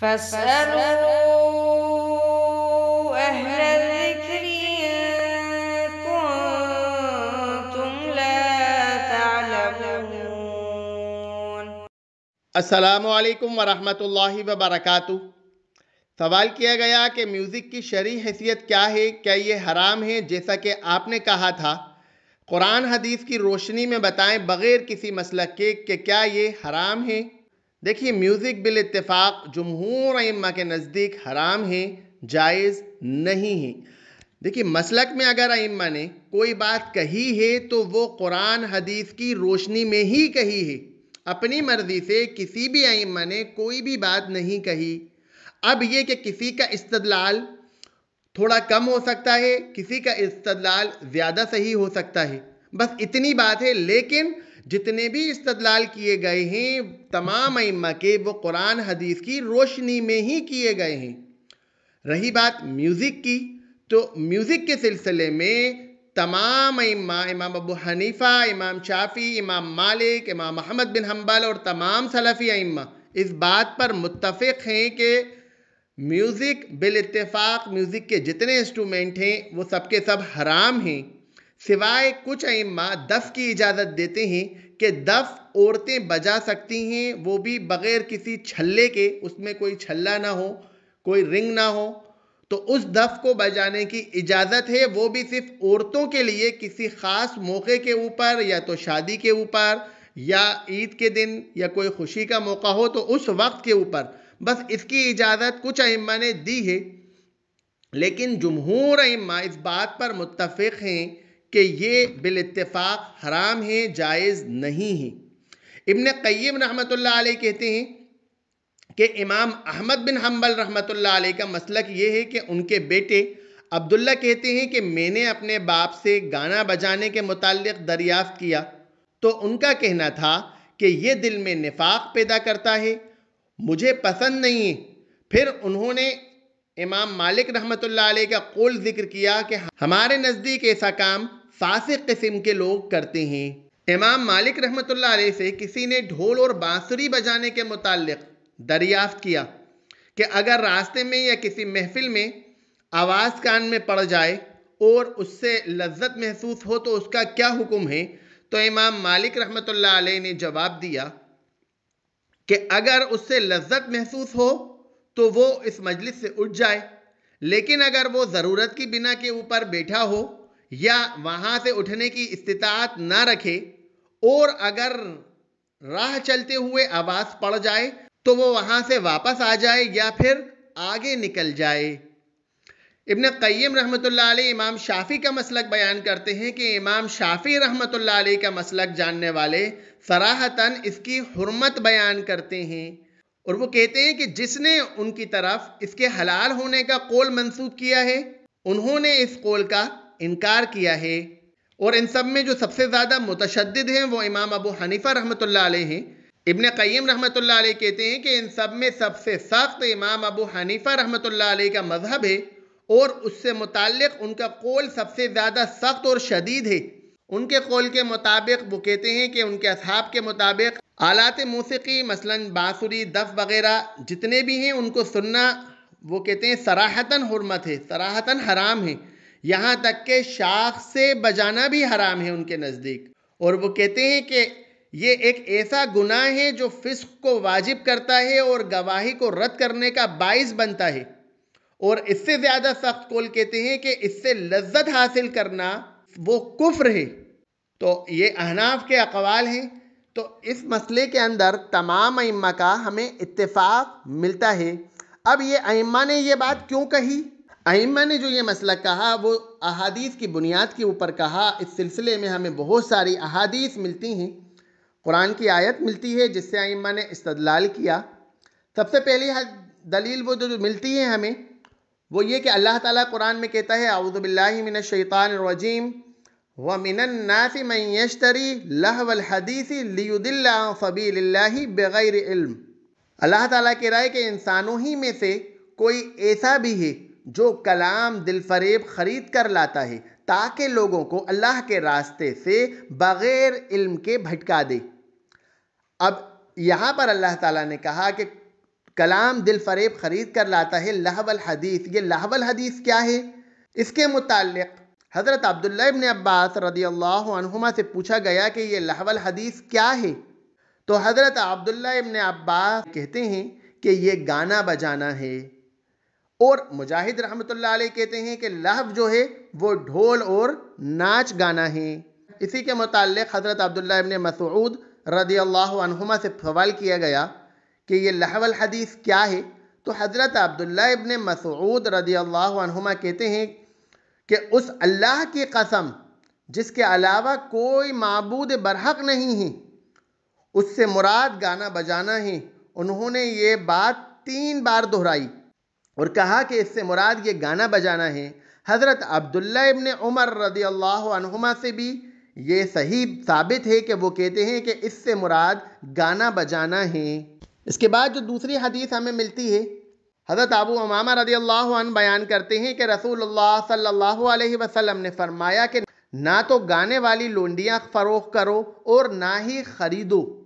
فاسألوا أهل الذكر كنتم لا تعلمون. السلام علیکم ورحمۃ اللہ وبرکاتہ۔ سوال کیا گیا کہ میوزک کی شرعی حیثیت کیا ہے، کیا یہ حرام ہے؟ جیسا کہ آپ نے کہا تھا، قرآن حدیث کی روشنی میں بتائیں بغیر کسی مسلک کے کہ کیا یہ حرام ہے۔ دیکھیے میوزک بالاتفاق جمہور ائمہ کے نزدیک حرام ہے، جائز نہیں ہے۔ دیکھیے، مسلک میں اگر ائمہ نے کوئی بات کہی ہے تو وہ قرآن، حدیث کی روشنی میں ہی کہی ہے۔ اپنی مرضی سے کسی بھی ائمہ نے کوئی بھی بات نہیں کہی۔ اب یہ کہ کسی کا استدلال تھوڑا کم ہو سکتا ہے، کسی کا استدلال زیادہ صحیح ہو سکتا ہے۔ بس اتنی بات ہے، لیکن جتنے بھی استدلال کیے گئے ہیں، تمام ائمہ کے وہ قرآن حدیث کی روشنی میں ہی کیے گئے ہیں۔ رہی بات میوزک کی، تو میوزک کے سلسلے میں تمام ائمہ، امام ابو حنیفہ، امام شافی امام مالک، امام محمد بن حنبل اور تمام سلفی ائمہ اس بات پر متفق ہیں کہ میوزک بالاتفاق، میوزک کے جتنے انسٹرومنٹ ہیں، وہ سب کے سب حرام ہیں۔ سوائے کچھ ائمہ دف کی اجازت دیتے ہیں کہ دف عورتیں بجا سکتی ہیں، وہ بھی بغیر کسی چھلے کے، اس میں کوئی چھلا نہ ہو، کوئی رنگ نہ ہو۔ تو اس دف کو بجانے کی اجازت ہے، وہ بھی صرف عورتوں کے لیے کسی خاص موقع کے اوپر، یا تو شادی کے اوپر، یا عید کے دن، یا کوئی خوشی کا موقع ہو تو اس وقت کے اوپر۔ بس اس کی اجازت کچھ ائمہ نے دی ہے۔ لیکن جمہور ائمہ اس بات پر متفق ہیں کہ یہ بالاتفاق حرام ہے جائز نہیں ہے ابن قیم رحمۃ اللہ علیہ کہتے ہیں کہ امام احمد بن حنبل رحمۃ اللہ علیہ کا مسلک یہ ہے کہ ان کے بیٹے عبداللہ کہتے ہیں کہ میں نے اپنے باپ سے گانا بجانے کے متعلق دریافت کیا۔ تو ان کا کہنا تھا کہ یہ دل میں نفاق پیدا کرتا ہے، مجھے پسند نہیں ہے۔ پھر انہوں نے امام مالک رحمۃ اللہ علیہ کا قول ذکر کیا کہ ہمارے نزدیک ایسا کام فاسق قسم کے لوگ کرتے ہیں۔ امام مالک رحمۃ اللہ علیہ سے کسی نے ڈھول اور بانسری بجانے کے متعلق دریافت کیا کہ اگر راستے میں یا کسی محفل میں آواز کان میں پڑ جائے اور اس سے لذت محسوس ہو تو اس کا کیا حکم ہے؟ تو امام مالک رحمۃ اللہ علیہ نے جواب دیا کہ اگر اس سے لذت محسوس ہو تو وہ اس مجلس سے اٹھ جائے، لیکن اگر وہ ضرورت کی بنا کے اوپر بیٹھا ہو یا وہاں سے اٹھنے کی استطاعت نہ رکھے اور اگر راہ چلتے ہوئے آواز پڑ جائے تو وہ وہاں سے واپس آ جائے یا پھر آگے نکل جائے۔ ابن قیم رحمۃ اللہ علیہ امام شافی کا مسلک بیان کرتے ہیں کہ امام شافی رحمۃ اللہ علیہ کا مسلک جاننے والے سراہتاً اس کی حرمت بیان کرتے ہیں اور وہ کہتے ہیں کہ جس نے ان کی طرف اس کے حلال ہونے کا قول منسوخ کیا ہے، انہوں نے اس قول کا انکار کیا ہے اور ان سب میں جو سب سے زیادہ متشدد ہیں وہ امام ابو حنیفہ رحمۃ اللہ علیہ ہیں۔ ابن قیم رحمۃ اللہ علیہ کہتے ہیں کہ ان سب میں سب سے سخت امام ابو حنیفہ رحمۃ اللہ علیہ کا مذہب ہے اور اس سے متعلق ان کا قول سب سے زیادہ سخت اور شدید ہے۔ ان کے قول کے مطابق وہ کہتے ہیں کہ ان کے اصحاب کے مطابق آلات موسیقی، مثلا بانسری دف وغیرہ جتنے بھی ہیں ان کو سننا وہ کہتے ہیں سراہتاً حرمت ہے، سراہتاً حرام ہے۔ یہاں تک کہ شاخ سے بجانا بھی حرام ہے ان کے نزدیک۔ اور وہ کہتے ہیں کہ یہ ایک ایسا گناہ ہے جو فسق کو واجب کرتا ہے اور گواہی کو رد کرنے کا باعث بنتا ہے۔ اور اس سے زیادہ سخت قول کہتے ہیں کہ اس سے لذت حاصل کرنا وہ کفر ہے۔ تو یہ احناف کے اقوال ہیں۔ تو اس مسئلے کے اندر تمام ائمہ کا ہمیں اتفاق ملتا ہے۔ اب یہ ائمہ نے یہ بات کیوں کہی؟ ائمہ نے جو یہ مسئلہ کہا، وہ احادیث کی بنیاد کے اوپر کہا، اس سلسلے میں ہمیں بہت ساری احادیث ملتی ہیں، قرآن کی آیت ملتی ہے، جس سے ائمہ نے استدلال کیا۔ سب سے پہلی دلیل وہ جو ملتی ہے ہمیں، وہ یہ کہ اللہ تعالیٰ قرآن میں کہتا ہے، اعوذ باللہ من الشیطان الرجیم، وَمِنَ النَّاسِ مَن يَشْتَرِي لَهْوَ الْحَدِيثِ لِيُدِلَّ عَن سَبِيلِ اللَّهِ بِغَيْرِ علم۔ اللہ تعالیٰ کہہ رہا ہے کہ انسانوں ہی میں سے کوئی ایسا بھی ہے جو کلام دل فریب خرید کر لاتا ہے تاکہ لوگوں کو اللہ کے راستے سے بغیر علم کے بھٹکا دے۔ اب یہاں پر اللہ تعالیٰ نے کہا کہ کلام دل فریب خرید کر لاتا ہے، لہو الحدیث۔ یہ لہو الحدیث کیا ہے؟ اس کے متعلق حضرت عبداللہ ابن عباس رضی اللہ عنہما سے پوچھا گیا کہ یہ لہو الحدیث کیا ہے؟ تو حضرت عبداللہ ابن عباس کہتے ہیں کہ یہ گانا بجانا ہے۔ اور مجاہد رحمۃ اللہ علیہ کہتے ہیں کہ لہو جو ہے وہ ڈھول اور ناچ گانا ہے۔ اسی کے متعلق حضرت عبداللہ ابن مسعود رضی اللہ عنہما سے سوال کیا گیا کہ یہ لہو الحدیث کیا ہے؟ تو حضرت عبداللہ ابن مسعود رضی اللہ عنہما کہتے ہیں کہ اس اللہ کی قسم جس کے علاوہ کوئی معبود برحق نہیں ہے، اس سے مراد گانا بجانا ہے۔ انہوں نے یہ بات تین بار دہرائی۔ اور کہا کہ اس سے مراد یہ گانا بجانا ہے۔ حضرت عبداللہ ابن عمر رضی اللہ عنہما سے بھی یہ صحیح ثابت ہے کہ وہ کہتے ہیں کہ اس سے مراد گانا بجانا ہے۔ اس کے بعد جو دوسری حدیث ہمیں ملتی ہے، حضرت ابو امامہ رضی اللہ عنہ بیان کرتے ہیں کہ رسول اللہ صلی اللہ علیہ وسلم نے فرمایا کہ نہ تو گانے والی لونڈیاں فروخت کرو اور نہ ہی خریدو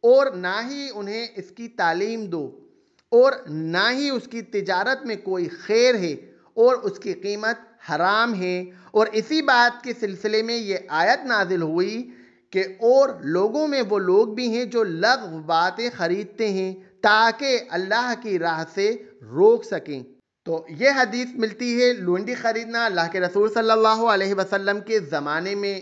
اور نہ ہی انہیں اس کی تعلیم دو۔ اور نہ ہی اس کی تجارت میں کوئی خیر ہے اور اس کی قیمت حرام ہے۔ اور اسی بات کے سلسلے میں یہ آیت نازل ہوئی کہ اور لوگوں میں وہ لوگ بھی ہیں جو لغو باتیں خریدتے ہیں تاکہ اللہ کی راہ سے روک سکیں۔ تو یہ حدیث ملتی ہے لونڈی خریدنا اللہ کے رسول صلی اللہ علیہ وسلم کے زمانے میں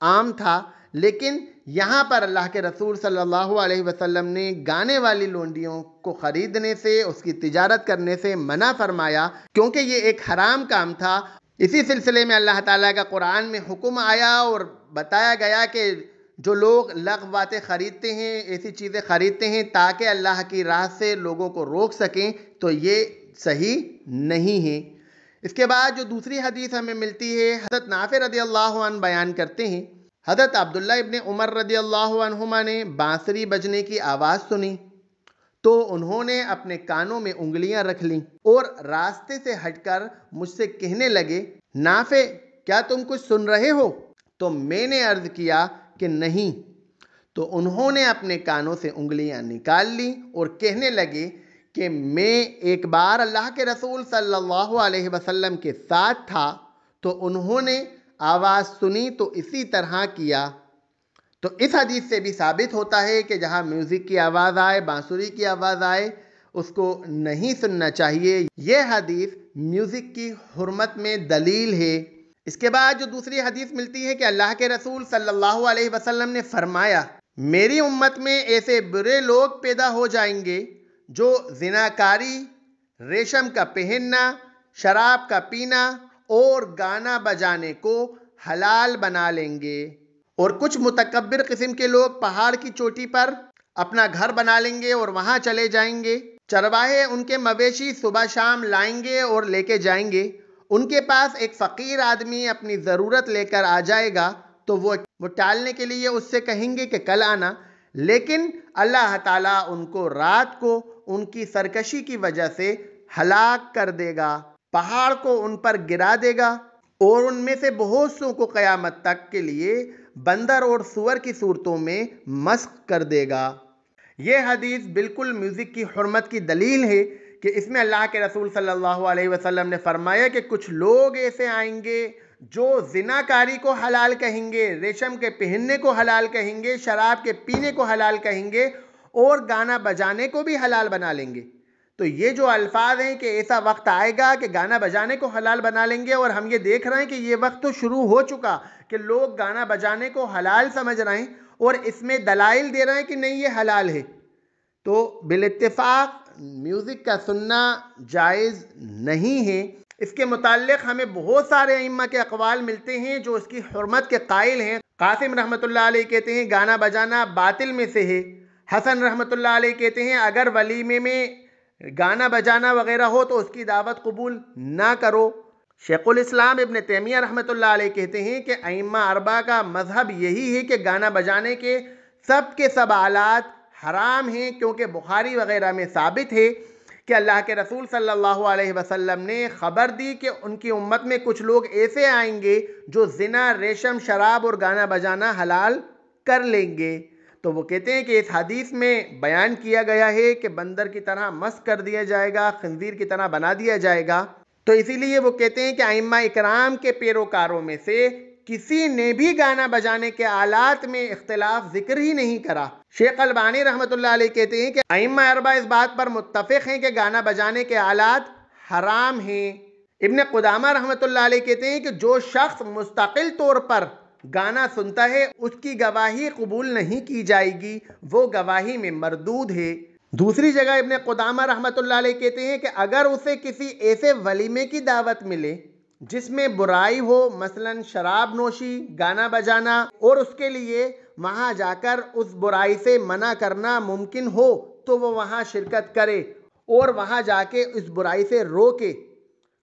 عام تھا۔ لیکن یہاں پر اللہ کے رسول صلی اللہ علیہ وسلم نے گانے والی لونڈیوں کو خریدنے سے، اس کی تجارت کرنے سے منع فرمایا، کیونکہ یہ ایک حرام کام تھا۔ اسی سلسلے میں اللہ تعالیٰ کا قرآن میں حکم آیا اور بتایا گیا کہ جو لوگ لغ باتیں خریدتے ہیں، ایسی چیزیں خریدتے ہیں تاکہ اللہ کی راہ سے لوگوں کو روک سکیں، تو یہ صحیح نہیں ہے۔ اس کے بعد جو دوسری حدیث ہمیں ملتی ہے، حضرت نافع رضی اللہ عنہ بیان کرتے ہیں۔ حضرت عبداللہ ابن عمر رضی اللہ عنہما نے بانسری بجنے کی آواز سنی۔ تو انہوں نے اپنے کانوں میں انگلیاں رکھ لیں اور راستے سے ہٹ کر مجھ سے کہنے لگے، نافع، کیا تم کچھ سن رہے ہو؟ تو میں نے عرض کیا کہ نہیں۔ تو انہوں نے اپنے کانوں سے انگلیاں نکال لی اور کہنے لگے کہ میں ایک بار اللہ کے رسول صلی اللہ علیہ وسلم کے ساتھ تھا۔ تو انہوں نے آواز سنی تو اسی طرح کیا۔ تو اس حدیث سے بھی ثابت ہوتا ہے کہ جہاں میوزک کی آواز آئے بانسری کی آواز آئے، اس کو نہیں سننا چاہیے۔ یہ حدیث میوزک کی حرمت میں دلیل ہے۔ اس کے بعد جو دوسری حدیث ملتی ہے کہ اللہ کے رسول صلی اللہ علیہ وسلم نے فرمایا، میری امت میں ایسے برے لوگ پیدا ہو جائیں گے جو زناکاری، ریشم کا پہننا، شراب کا پینا اور گانا بجانے کو حلال بنا لیں گے۔ اور کچھ متکبر قسم کے لوگ پہاڑ کی چوٹی پر اپنا گھر بنا لیں گے اور وہاں چلے جائیں گے۔ چرواہے ان کے مویشی صبح شام لائیں گے اور لے کے جائیں گے۔ ان کے پاس ایک فقیر آدمی اپنی ضرورت لے کر آ جائے گا تو وہ وہ ٹالنے کے لیے اس سے کہیں گے کہ کل آنا۔ لیکن اللہ تعالیٰ ان کو رات کو ان کی سرکشی کی وجہ سے ہلاک کر دے گا۔ پہاڑ کو ان پر گرا دے گا اور ان میں سے بہت سو کو قیامت تک کے لیے بندر اور سور کی صورتوں میں مسق کر دے گا۔ یہ حدیث بالکل میوزک کی حرمت کی دلیل ہے کہ اس میں اللہ کے رسول صلی اللہ علیہ وسلم نے فرمایا کہ کچھ لوگ ایسے آئیں گے جو زناکاری کو حلال کہیں گے، ریشم کے پہننے کو حلال کہیں گے، شراب کے پینے کو حلال کہیں گے اور گانا بجانے کو بھی حلال بنا لیں گے۔ تو یہ جو الفاظ ہیں کہ ایسا وقت آئے گا کہ گانا بجانے کو حلال بنا لیں گے اور ہم یہ دیکھ رہے ہیں کہ یہ وقت تو شروع ہو چکا کہ لوگ گانا بجانے کو حلال سمجھ رہے ہیں اور اس میں دلائل دے رہے ہیں کہ نہیں، یہ حلال ہے۔ تو بالاتفاق میوزک کا سننا جائز نہیں ہے۔ اس کے متعلق ہمیں بہت سارے ائمہ کے اقوال ملتے ہیں جو اس کی حرمت کے قائل ہیں۔ قاسم رحمۃ اللہ علیہ کہتے ہیں، گانا بجانا باطل میں سے ہے۔ حسن رحمۃ اللہ علیہ کہتے ہیں، اگر ولیمے میں گانا بجانا وغیرہ ہو تو اس کی دعوت قبول نہ کرو۔ شیخ الاسلام ابن تیمیہ رحمۃ اللہ علیہ کہتے ہیں کہ ائمہ اربا کا مذہب یہی ہے کہ گانا بجانے کے سب کے سب آلات حرام ہیں کیونکہ بخاری وغیرہ میں ثابت ہے کہ اللہ کے رسول صلی اللہ علیہ وسلم نے خبر دی کہ ان کی امت میں کچھ لوگ ایسے آئیں گے جو زنا، ریشم، شراب اور گانا بجانا حلال کر لیں گے۔ تو وہ کہتے ہیں کہ اس حدیث میں بیان کیا گیا ہے کہ بندر کی طرح مس کر دیا جائے گا، خنزیر کی طرح بنا دیا جائے گا۔ تو اسی لیے وہ کہتے ہیں کہ ائمہ اکرام کے پیروکاروں میں سے کسی نے بھی گانا بجانے کے آلات میں اختلاف ذکر ہی نہیں کرا۔ شیخ البانی رحمۃ اللہ علیہ کہتے ہیں کہ ائمہ اربع اس بات پر متفق ہیں کہ گانا بجانے کے آلات حرام ہیں۔ ابن قدامہ رحمۃ اللہ علیہ کہتے ہیں کہ جو شخص مستقل طور پر گانا سنتا ہے، اس کی گواہی قبول نہیں کی جائے گی، وہ گواہی میں مردود ہے۔ دوسری جگہ ابن قدامہ رحمۃ اللہ علیہ کہتے ہیں کہ اگر اسے کسی ایسے ولیمے کی دعوت ملے، جس میں برائی ہو، مثلا شراب نوشی، گانا بجانا، اور اس کے لیے وہاں جا کر اس برائی سے منع کرنا ممکن ہو، تو وہ وہاں شرکت کرے اور وہاں جا کے اس برائی سے روکے۔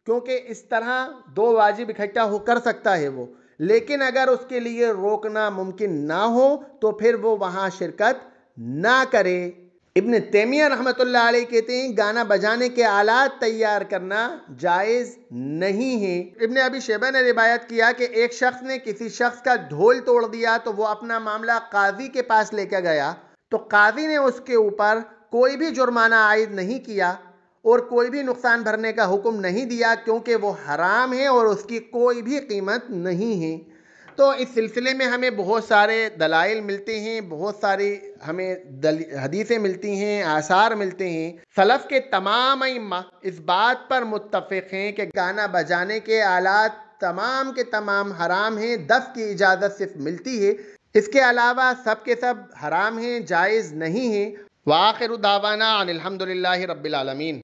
کیونکہ اس طرح دو واجب اکٹھا ہو کر سکتا ہے وہ۔ لیکن اگر اس کے لیے روکنا ممکن نہ ہو تو پھر وہ وہاں شرکت نہ کرے۔ ابن تیمیہ رحمۃ اللہ علیہ کہتے ہیں، گانا بجانے کے آلات تیار کرنا جائز نہیں ہے۔ ابن ابی شیبہ نے روایت کیا کہ ایک شخص نے کسی شخص کا ڈھول توڑ دیا تو وہ اپنا معاملہ قاضی کے پاس لے کے گیا۔ تو قاضی نے اس کے اوپر کوئی بھی جرمانہ عائد نہیں کیا۔ اور کوئی بھی نقصان بھرنے کا حکم نہیں دیا کیونکح وہ حرام ہے اور اس کی کوئی بھی قیمت نہیں ہے۔ تو اس سلسلے میں ہمیں بہت سارے دلائل ملتے ہیں، بہت ساری ہمیں حدیثیں ملتی ہیں، آثار ملتے ہیں۔ سلف کے تمام ائمہ اس بات پر متفق ہیں کہ گانا بجانے کے آلات تمام کے تمام حرام ہیں، دف کی اجازت صرف ملتی ہے۔ اس کے علاوہ سب کے سب حرام ہیں، جائز نہیں ہیں۔ وآخر دعوانا عن الحمد رب العالمین۔